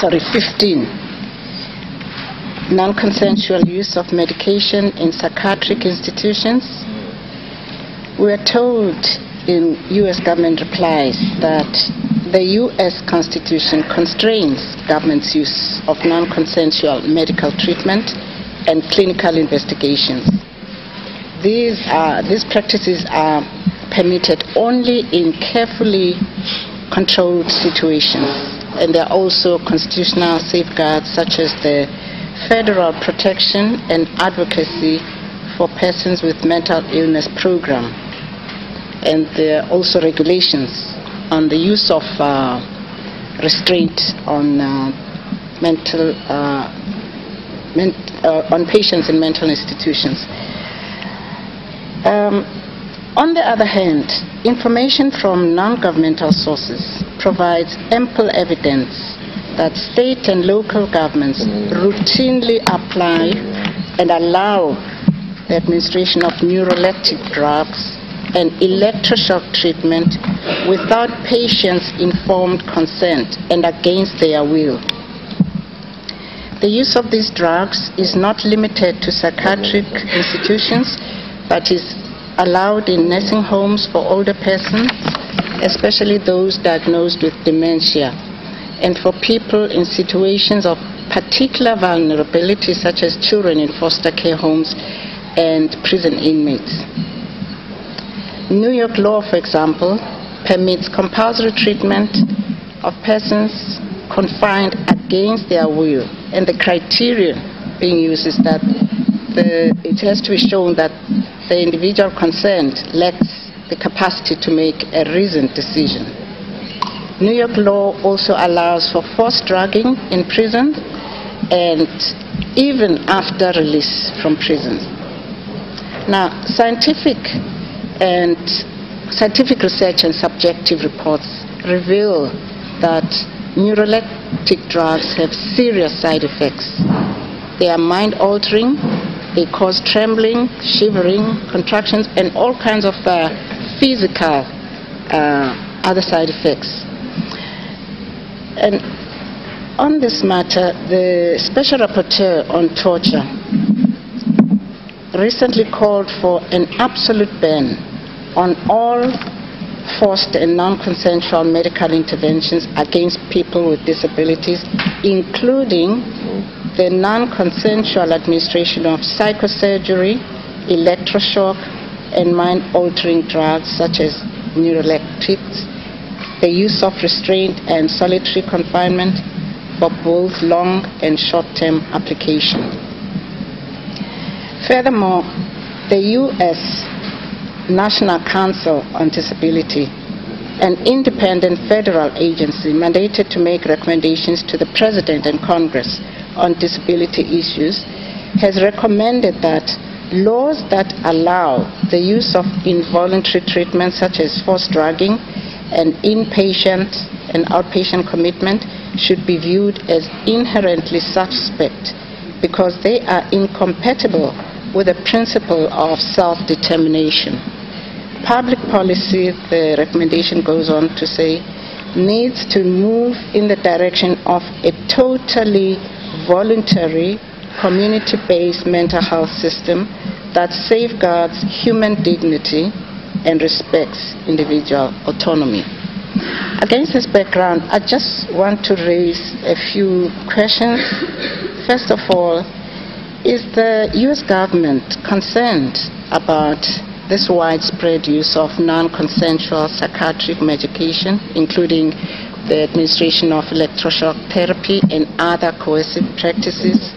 sorry, 15 non-consensual use of medication in psychiatric institutions. We are told in U.S. government replies that the U.S. Constitution constrains government's use of non-consensual medical treatment and clinical investigations. These, are, these practices are permitted only in carefully controlled situations, and there are also constitutional safeguards such as the federal protection and advocacy for persons with mental illness program. And there are also regulations on the use of uh, restraint on uh, mental uh, men uh, on patients in mental institutions. Um, on the other hand, information from non-governmental sources provides ample evidence that state and local governments mm. routinely apply and allow the administration of neuroleptic drugs and electroshock treatment without patients' informed consent and against their will. The use of these drugs is not limited to psychiatric institutions, but is allowed in nursing homes for older persons, especially those diagnosed with dementia and for people in situations of particular vulnerability, such as children in foster care homes and prison inmates. New York law, for example, permits compulsory treatment of persons confined against their will, and the criteria being used is that the, it has to be shown that the individual concerned lacks the capacity to make a reasoned decision. New York law also allows for forced drugging in prison and even after release from prison. Now, scientific and scientific research and subjective reports reveal that neuroleptic drugs have serious side effects. They are mind altering, they cause trembling, shivering, contractions, and all kinds of uh, physical uh, other side effects. And on this matter, the Special Rapporteur on Torture recently called for an absolute ban on all forced and non-consensual medical interventions against people with disabilities, including the non-consensual administration of psychosurgery, electroshock, and mind-altering drugs such as neuroleptics, the use of restraint and solitary confinement for both long and short-term application. Furthermore, the U.S. National Council on Disability, an independent federal agency mandated to make recommendations to the President and Congress on disability issues, has recommended that laws that allow the use of involuntary treatment such as forced drugging and inpatient and outpatient commitment should be viewed as inherently suspect because they are incompatible with the principle of self-determination. Public policy, the recommendation goes on to say, needs to move in the direction of a totally voluntary, community-based mental health system that safeguards human dignity and respects individual autonomy. Against this background, I just want to raise a few questions. First of all, is the U.S. government concerned about this widespread use of non-consensual psychiatric medication, including the administration of electroshock therapy and other coercive practices?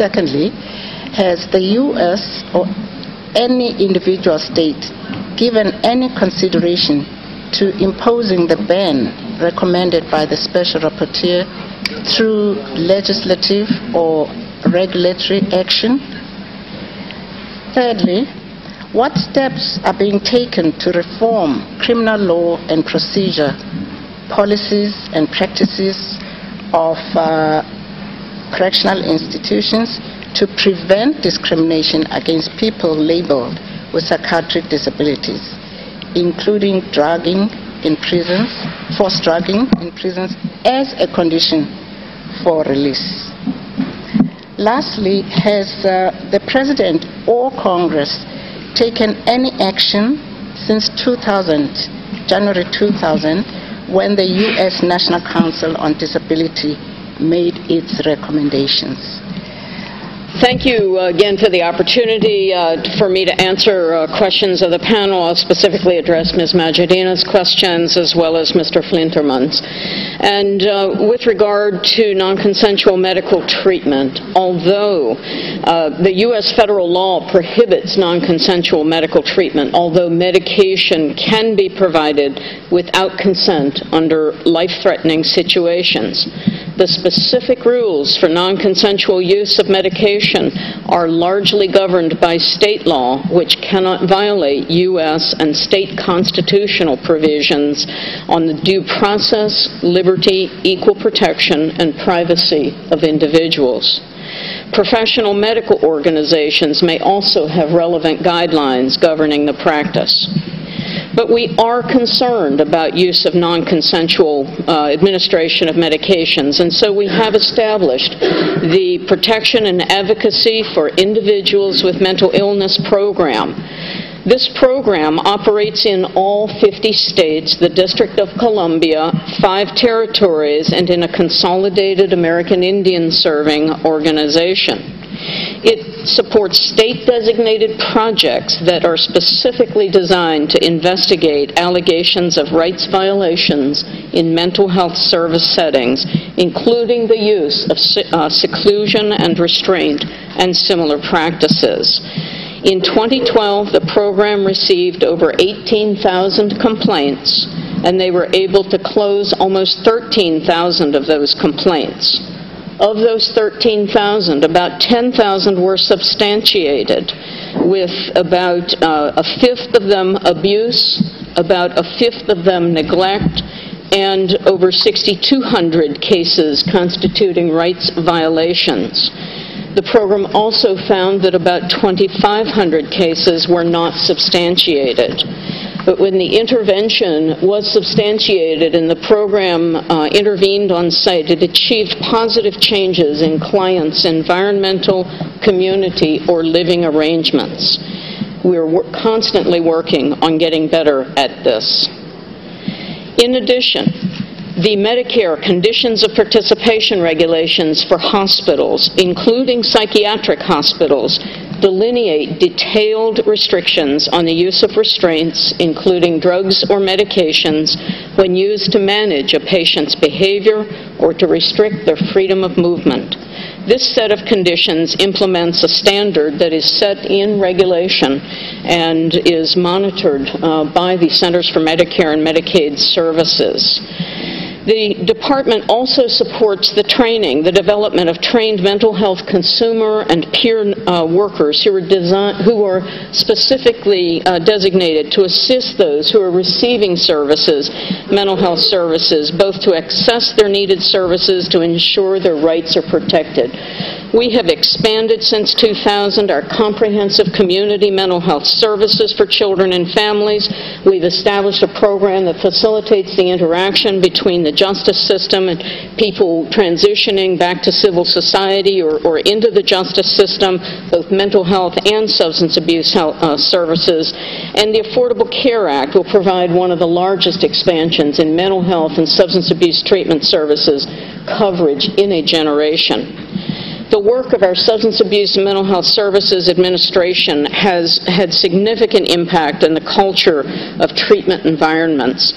Secondly, has the U.S. or any individual state given any consideration to imposing the ban recommended by the Special Rapporteur through legislative or regulatory action? Thirdly, what steps are being taken to reform criminal law and procedure, policies and practices of uh, correctional institutions to prevent discrimination against people labeled with psychiatric disabilities, including drugging, in prisons, forced drugging in prisons as a condition for release. Lastly, has uh, the President or Congress taken any action since 2000, January 2000, when the U.S. National Council on Disability made its recommendations? Thank you uh, again for the opportunity uh, for me to answer uh, questions of the panel. I'll specifically address Ms. Majodina's questions as well as Mr. Flinterman's. And uh, with regard to non-consensual medical treatment, although uh, the U.S. federal law prohibits non-consensual medical treatment, although medication can be provided without consent under life-threatening situations, the specific rules for non-consensual use of medication are largely governed by state law, which cannot violate U.S. and state constitutional provisions on the due process, liberty, equal protection, and privacy of individuals. Professional medical organizations may also have relevant guidelines governing the practice. But we are concerned about use of non-consensual uh, administration of medications, and so we have established the Protection and Advocacy for Individuals with Mental Illness program. This program operates in all 50 states, the District of Columbia, five territories, and in a consolidated American Indian serving organization. Supports state-designated projects that are specifically designed to investigate allegations of rights violations in mental health service settings, including the use of uh, seclusion and restraint and similar practices. In 2012, the program received over 18,000 complaints, and they were able to close almost 13,000 of those complaints. Of those 13,000, about 10,000 were substantiated, with about uh, a fifth of them abuse, about a fifth of them neglect, and over 6,200 cases constituting rights violations. The program also found that about 2,500 cases were not substantiated. But when the intervention was substantiated and the program uh, intervened on site, it achieved positive changes in clients' environmental, community, or living arrangements. We're wor constantly working on getting better at this. In addition, the Medicare conditions of participation regulations for hospitals, including psychiatric hospitals, delineate detailed restrictions on the use of restraints, including drugs or medications, when used to manage a patient's behavior or to restrict their freedom of movement. This set of conditions implements a standard that is set in regulation and is monitored uh, by the Centers for Medicare and Medicaid Services. The department also supports the training, the development of trained mental health consumer and peer uh, workers who are, design, who are specifically uh, designated to assist those who are receiving services, mental health services, both to access their needed services to ensure their rights are protected. We have expanded since 2000 our comprehensive community mental health services for children and families. We've established a program that facilitates the interaction between the justice system and people transitioning back to civil society or, or into the justice system, both mental health and substance abuse health, uh, services. And the Affordable Care Act will provide one of the largest expansions in mental health and substance abuse treatment services coverage in a generation the work of our Substance Abuse and Mental Health Services Administration has had significant impact in the culture of treatment environments.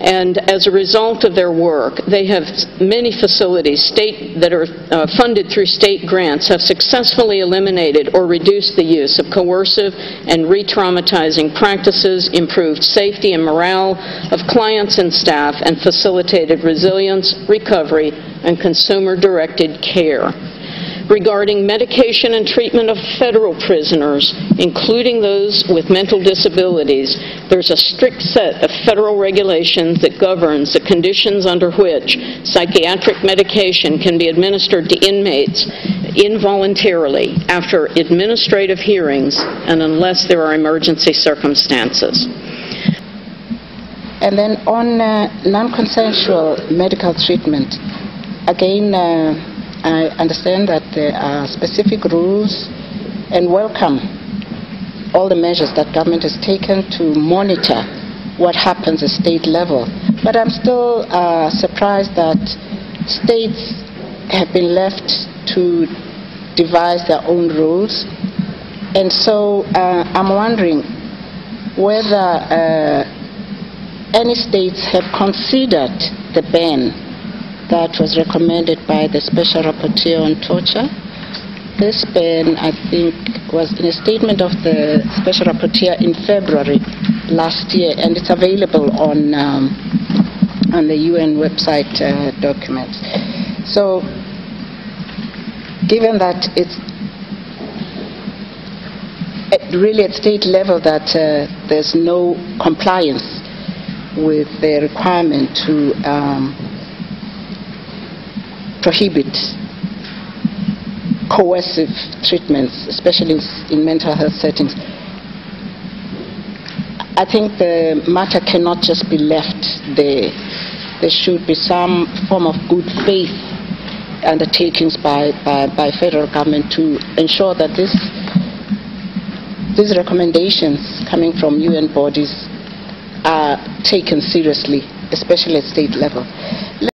And as a result of their work, they have many facilities state that are uh, funded through state grants have successfully eliminated or reduced the use of coercive and re-traumatizing practices, improved safety and morale of clients and staff, and facilitated resilience, recovery, and consumer-directed care regarding medication and treatment of federal prisoners, including those with mental disabilities, there's a strict set of federal regulations that governs the conditions under which psychiatric medication can be administered to inmates involuntarily after administrative hearings and unless there are emergency circumstances. And then on uh, non-consensual medical treatment, again, uh, I understand that there are specific rules and welcome all the measures that government has taken to monitor what happens at state level. But I'm still uh, surprised that states have been left to devise their own rules. And so uh, I'm wondering whether uh, any states have considered the ban that was recommended by the Special Rapporteur on Torture. This ban, I think, was in a statement of the Special Rapporteur in February last year, and it's available on, um, on the UN website uh, documents. So, given that it's really at state level that uh, there's no compliance with the requirement to um, prohibit coercive treatments, especially in mental health settings. I think the matter cannot just be left there. There should be some form of good faith undertakings by, by, by federal government to ensure that this, these recommendations coming from UN bodies are taken seriously, especially at state level.